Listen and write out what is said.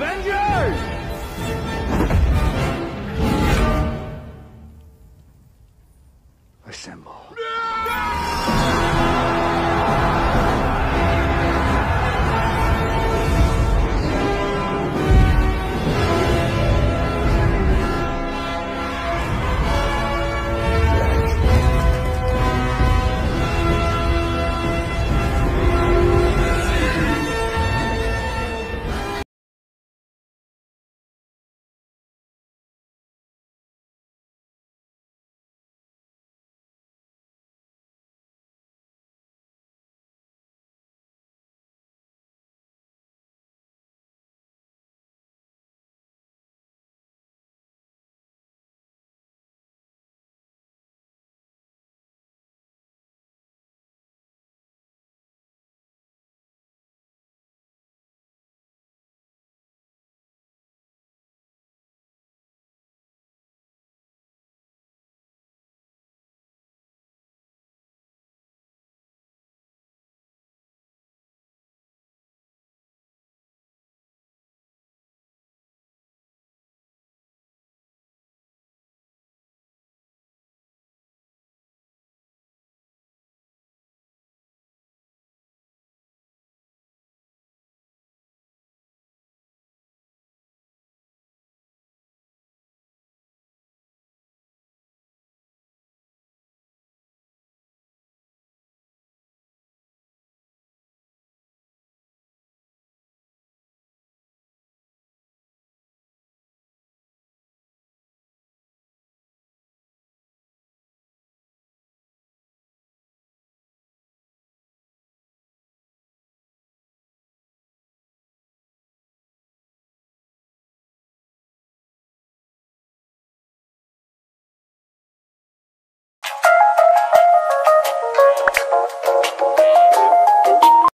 Avengers! Assemble. No!